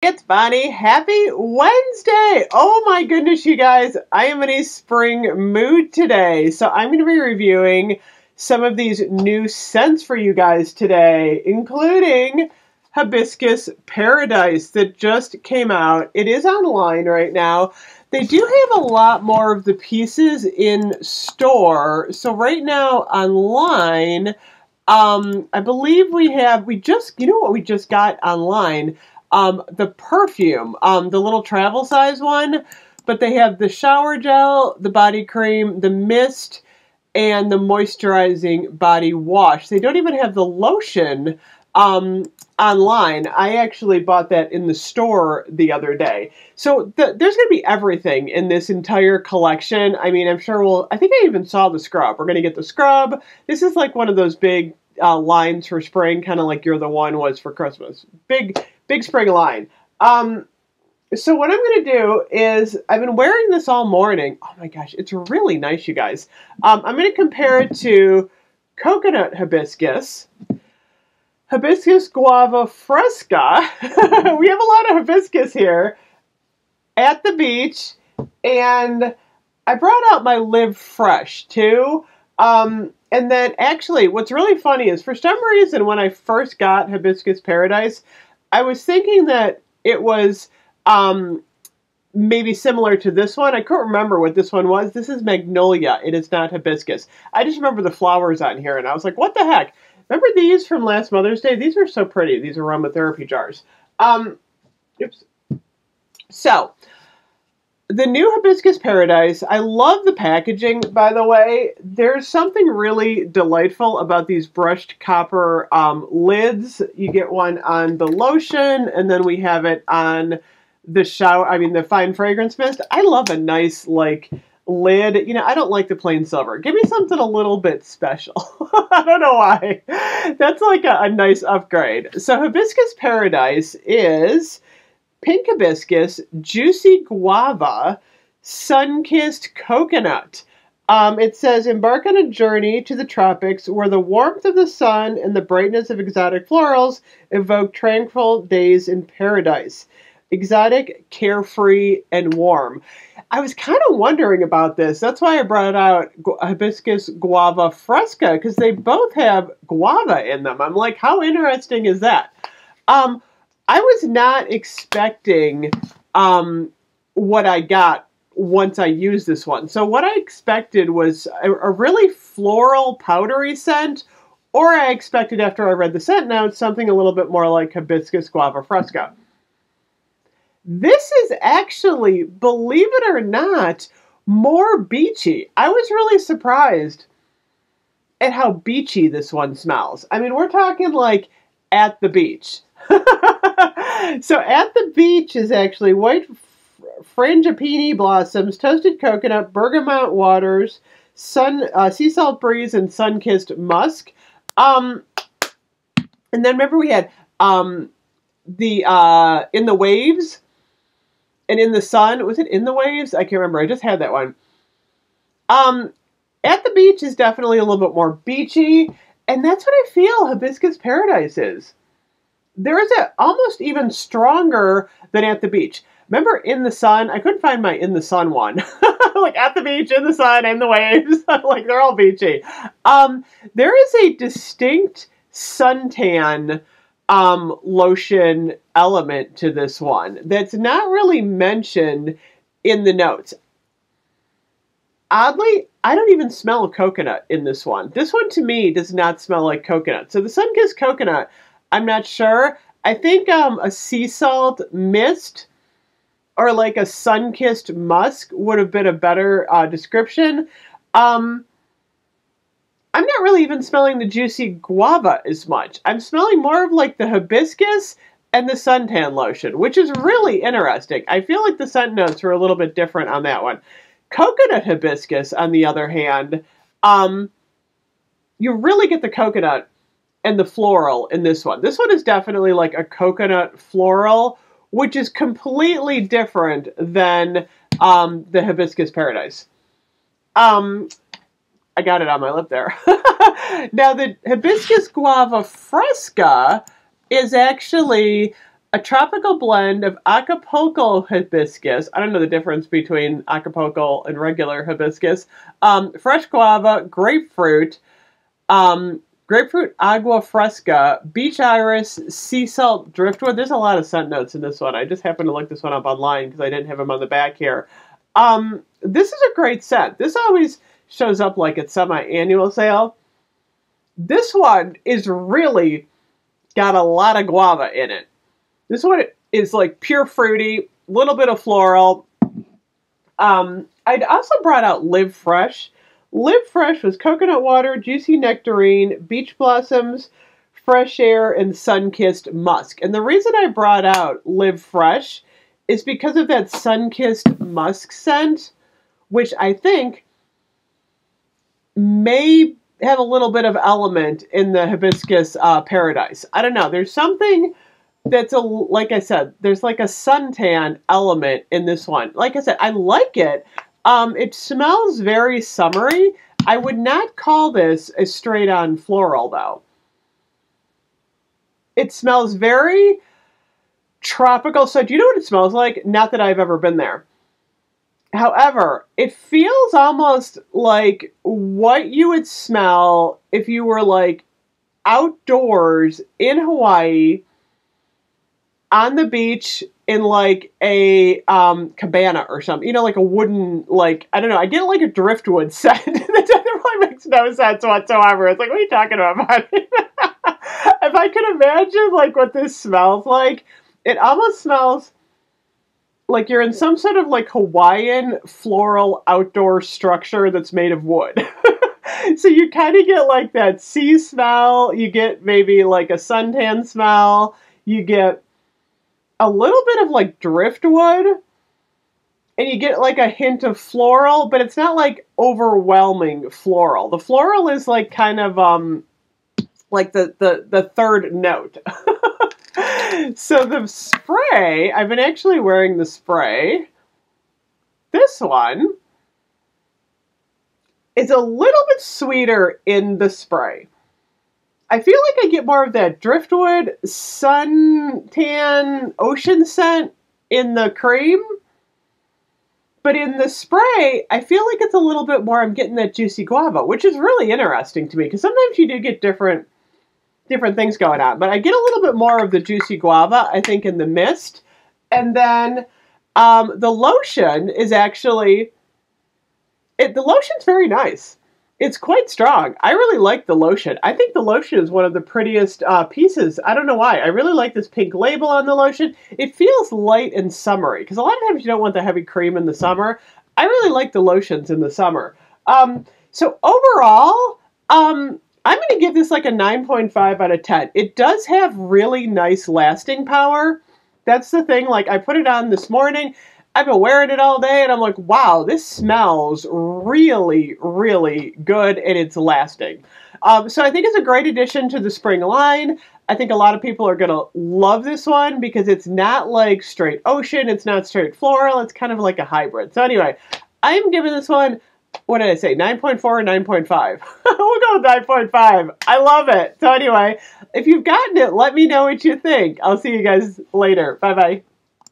It's Bonnie. Happy Wednesday! Oh my goodness, you guys. I am in a spring mood today. So I'm going to be reviewing some of these new scents for you guys today, including Hibiscus Paradise that just came out. It is online right now. They do have a lot more of the pieces in store. So right now online, um, I believe we have, we just, you know what we just got online? Um, the perfume, um, the little travel size one, but they have the shower gel, the body cream, the mist, and the moisturizing body wash. They don't even have the lotion um, online. I actually bought that in the store the other day. So the, there's going to be everything in this entire collection. I mean, I'm sure we'll, I think I even saw the scrub. We're going to get the scrub. This is like one of those big uh, lines for spring, kind of like You're the One was for Christmas. Big big spring line. Um, so what I'm going to do is, I've been wearing this all morning. Oh my gosh, it's really nice, you guys. Um, I'm going to compare it to coconut hibiscus, hibiscus guava fresca. we have a lot of hibiscus here at the beach, and I brought out my Live Fresh too. Um, and then actually, what's really funny is for some reason, when I first got Hibiscus Paradise, I was thinking that it was um, maybe similar to this one. I couldn't remember what this one was. This is magnolia. It is not hibiscus. I just remember the flowers on here, and I was like, what the heck? Remember these from last Mother's Day? These are so pretty. These aromatherapy jars. Um, oops. So, the new Hibiscus Paradise, I love the packaging, by the way. There's something really delightful about these brushed copper um, lids. You get one on the lotion, and then we have it on the shower, I mean, the fine fragrance mist. I love a nice, like, lid. You know, I don't like the plain silver. Give me something a little bit special. I don't know why. That's like a, a nice upgrade. So Hibiscus Paradise is pink hibiscus, juicy guava, sun-kissed coconut. Um, it says, embark on a journey to the tropics where the warmth of the sun and the brightness of exotic florals evoke tranquil days in paradise. Exotic, carefree, and warm. I was kind of wondering about this. That's why I brought out hibiscus guava fresca because they both have guava in them. I'm like, how interesting is that? Um, I was not expecting um, what I got once I used this one. So what I expected was a, a, really floral, powdery scent, or I expected after I read the scent notes something a little bit more like hibiscus guava fresca. This is actually, believe it or not, more beachy. I was really surprised at how beachy this one smells. I mean, we're talking like at the beach. so at the beach is actually white frangipani blossoms, toasted coconut, bergamot waters, sun, uh, sea salt breeze, and sun-kissed musk. Um, and then remember we had um, the uh, in the waves and in the sun. Was it in the waves? I can't remember. I just had that one. Um, at the beach is definitely a little bit more beachy, and that's what I feel hibiscus paradise is there is a almost even stronger than at the beach. Remember in the sun? I couldn't find my in the sun one. like at the beach, in the sun, in the waves. like they're all beachy. Um, there is a distinct suntan um, lotion element to this one that's not really mentioned in the notes. Oddly, I don't even smell coconut in this one. This one to me does not smell like coconut. So the sun-kissed coconut, I'm not sure. I think um, a sea salt mist or like a sun kissed musk would have been a better uh, description. Um, I'm not really even smelling the juicy guava as much. I'm smelling more of like the hibiscus and the suntan lotion, which is really interesting. I feel like the scent notes are a little bit different on that one. Coconut hibiscus, on the other hand, um, you really get the coconut and the floral in this one. This one is definitely like a coconut floral, which is completely different than um, the hibiscus paradise. Um, I got it on my lip there. now the hibiscus guava fresca is actually a tropical blend of Acapulco hibiscus. I don't know the difference between Acapulco and regular hibiscus. Um, fresh guava, grapefruit, um, grapefruit agua fresca, beach iris, sea salt driftwood. There's a lot of scent notes in this one. I just happened to look this one up online because I didn't have them on the back here. Um, this is a great scent. This always shows up like at semi-annual sale. This one is really got a lot of guava in it. This one is like pure fruity, little bit of floral. Um, I'd also brought out Live Fresh. Live Fresh was coconut water, juicy nectarine, beach blossoms, fresh air, and sun-kissed musk. And the reason I brought out Live Fresh is because of that sun-kissed musk scent, which I think may have a little bit of element in the hibiscus uh, paradise. I don't know. There's something that's a like I said. There's like a suntan element in this one. Like I said, I like it. Um, it smells very summery. I would not call this a straight on floral though. It smells very tropical. So do you know what it smells like? Not that I've ever been there. However, it feels almost like what you would smell if you were like outdoors in Hawaii on the beach in like a um, cabana or something, you know, like a wooden, like, I don't know, I get like a driftwood set. that really makes no sense whatsoever. It's like, what are you talking about, if I could imagine like what this smells like, it almost smells like you're in some sort of like Hawaiian floral outdoor structure that's made of wood. so you kind of get like that sea smell, you get maybe like a suntan smell, you get a little bit of like driftwood, and you get like a hint of floral, but it's not like overwhelming floral. The floral is like kind of um like the the the third note. so the spray, I've been actually wearing the spray. This one is a little bit sweeter in the spray. I feel like I get more of that driftwood, suntan, ocean scent in the cream. But in the spray, I feel like it's a little bit more, I'm getting that juicy guava, which is really interesting to me because sometimes you do get different different things going on. But I get a little bit more of the juicy guava, I think, in the mist. And then um, the lotion is actually, it, the lotion's very nice. It's quite strong. I really like the lotion. I think the lotion is one of the prettiest uh, pieces. I don't know why. I really like this pink label on the lotion. It feels light and summery because a lot of times you don't want the heavy cream in the summer. I really like the lotions in the summer. Um, so overall, um, I'm going to give this like a 9.5 out of 10. It does have really nice lasting power. That's the thing. Like, I put it on this morning. I've been wearing it all day, and I'm like, wow, this smells really, really good, and it's lasting. Um, so I think it's a great addition to the spring line. I think a lot of people are going to love this one because it's not like straight ocean, it's not straight floral, it's kind of like a hybrid. So anyway, I'm giving this one what did I say? 9.4 or 9.5? we'll go with 9.5. I love it. So anyway, if you've gotten it, let me know what you think. I'll see you guys later. Bye-bye.